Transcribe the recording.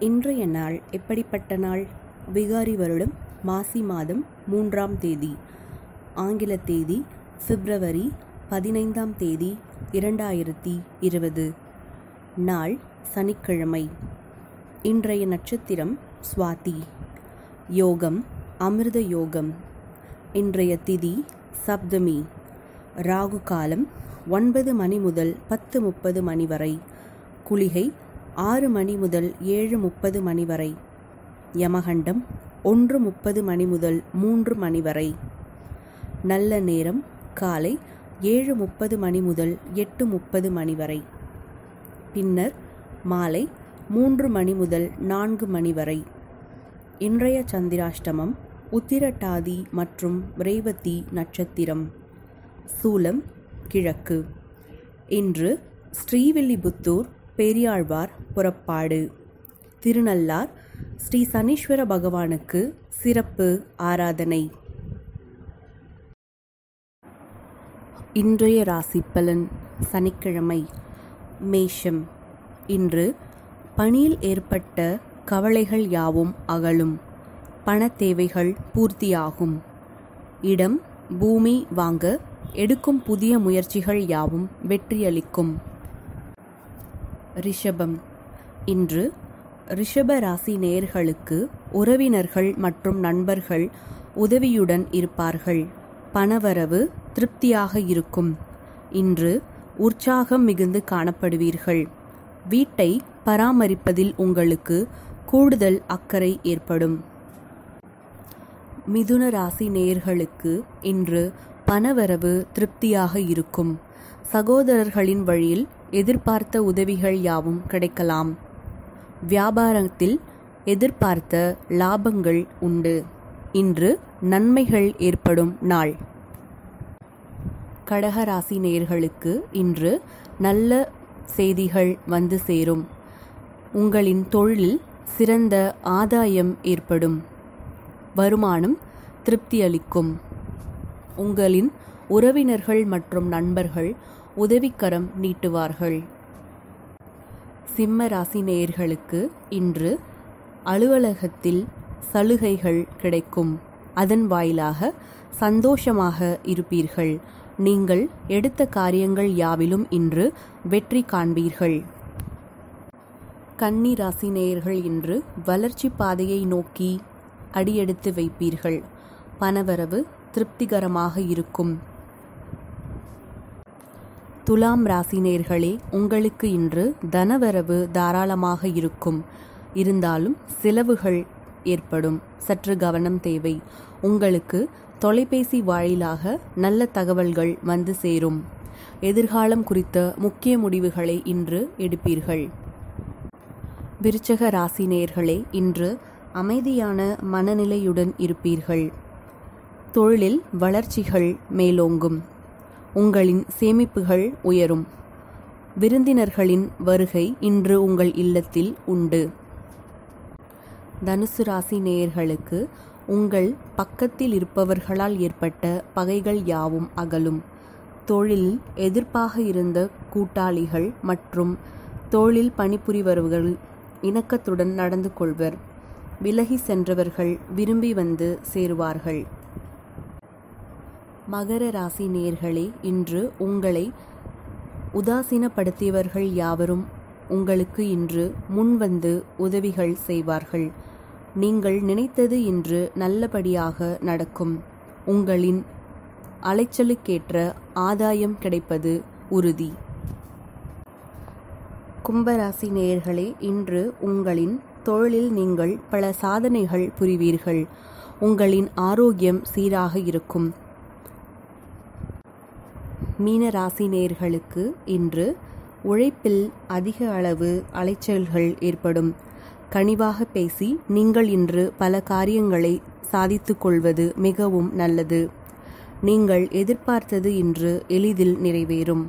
இன்றைய நாள் எப்படிப்பட்ட நாள்? விகாரி வருடம் மாசி மாதம் மூன்றாம் தேதி. ஆங்கில தேதி பிப்ரவரி பதினைந்தாம் தேதி இரண்டாயிரத்தி இருபது. நாள் சனிக்கிழமை. இன்றைய நட்சத்திரம் சுவாதி. யோகம் அமிர்த யோகம். இன்றைய திதி சப்தமி. ராகு காலம் ஒன்பது மணி முதல் பத்து முப்பது மணி வரை. குளிகை ஆறு மணி முதல் ஏழு முப்பது மணி வரை. யமகண்டம் ஒன்று முப்பது மணி முதல் மூன்று மணி வரை. நல்ல நேரம் காலை ஏழு முப்பது மணி முதல் எட்டு முப்பது மணி வரை. பின்னர் மாலை மூன்று மணி முதல் நான்கு மணி வரை. இன்றைய சந்திராஷ்டமம் உத்திரட்டாதி மற்றும் ரேவதி நட்சத்திரம். சூலம் கிழக்கு. இன்று ஸ்ரீவில்லிபுத்தூர் பெரியாழ்வார் புறப்பாடு. திருநள்ளார் ஸ்ரீ சனீஸ்வர பகவானுக்கு சிறப்பு ஆராதனை. இன்றைய ராசி பலன் சனிக்கிழமை மேஷம். இன்று பணியில் ஏற்பட்ட கவலைகள் யாவும் அகலும். பண தேவைகள் பூர்த்தியாகும். இடம் பூமி வாங்க எடுக்கும் புதிய முயற்சிகள் யாவும் வெற்றியளிக்கும். ரிஷபம். இன்று ரிஷப ராசி நேர்களுக்கு உறவினர்கள் மற்றும் நண்பர்கள் உதவியுடன் இருப்பார்கள். பணவரவு திருப்தியாக இருக்கும். இன்று உற்சாகம் மிகுந்து காணப்படுவீர்கள். வீட்டை பராமரிப்பதில் உங்களுக்கு கூடுதல் அக்கறை ஏற்படும். மிதுன ராசி நேர்களுக்கு இன்று பணவரவு திருப்தியாக இருக்கும். சகோதரர்களின் வழியில் எதிர்பார்த்த உதவிகள் யாவும் கிடைக்கலாம். வியாபாரத்தில் எதிர்பார்த்த லாபங்கள் உண்டு. இன்று நன்மைகள் ஏற்படும் நாள். கடகராசி நேயர்களுக்கு இன்று நல்ல செய்திகள் வந்து சேரும். உங்களின் தொழிலில் சிறந்த ஆதாயம் ஏற்படும். வருமானம் திருப்தியளிக்கும் உங்களின் உறவினர்கள் மற்றும் நண்பர்கள் உதவிக்கரம் நீட்டுவார்கள். சிம்ம ராசி நேயர்களுக்கு இன்று அலுவலகத்தில் சலுகைகள் கிடைக்கும். அதன் வாயிலாக சந்தோஷமாக இருப்பீர்கள். நீங்கள் எடுத்த காரியங்கள் யாவிலும் இன்று வெற்றி காண்பீர்கள். கன்னி ராசி நேயர்கள் இன்று வளர்ச்சி பாதையை நோக்கி அடியெடுத்து வைப்பீர்கள். பணவரவு திருப்திகரமாக இருக்கும். துலாம் ராசினேர்களே உங்களுக்கு இன்று தனவரவு தாராளமாக இருக்கும். இருந்தாலும் செலவுகள் ஏற்படும். சற்று கவனம் தேவை. உங்களுக்கு தொலைபேசி வாயிலாக நல்ல தகவல்கள் வந்து சேரும். எதிர்காலம் குறித்த முக்கிய முடிவுகளை இன்று எடுப்பீர்கள். விருச்சக ராசினேர்களே இன்று அமைதியான மனநிலையுடன் இருப்பீர்கள். தொழிலில் வளர்ச்சிகள் மேலோங்கும். உங்களின் சேமிப்புகள் உயரும். விருந்தினர்களின் வருகை இன்று உங்கள் இல்லத்தில் உண்டு. தனுசு ராசி நேயர்களுக்கு உங்கள் பக்கத்தில் இருப்பவர்களால் ஏற்பட்ட பகைகள் யாவும் அகலும். தொழிலில் எதிர்ப்பாக இருந்த கூட்டாளிகள் மற்றும் தொழில் பணிபுரிபவர்கள் இணக்கத்துடன் நடந்து கொள்வர். விலகி சென்றவர்கள் விரும்பி வந்து சேருவார்கள். மகர ராசி நேர்களே இன்று உங்களை உதாசீனப்படுத்தியவர்கள் யாவரும் உங்களுக்கு இன்று முன்வந்து உதவிகள் செய்வார்கள். நீங்கள் நினைத்தது இன்று நல்லபடியாக நடக்கும். உங்களின் அலைச்சலுக்கேற்ற ஆதாயம் கிடைப்பது உறுதி. கும்பராசி நேயர்களே இன்று உங்களின் தொழிலில் நீங்கள் பல சாதனைகள் புரிவீர்கள். உங்களின் ஆரோக்கியம் சீராக இருக்கும். மீன ராசி நேர்களுக்கு இன்று உழைப்பில் அதிக அளவு அலைச்சல்கள் ஏற்படும். கனிவாக பேசி நீங்கள் இன்று பல காரியங்களை சாதித்து கொள்வது மிகவும் நல்லது. நீங்கள் எதிர்பார்த்தது இன்று எளிதில் நிறைவேறும்.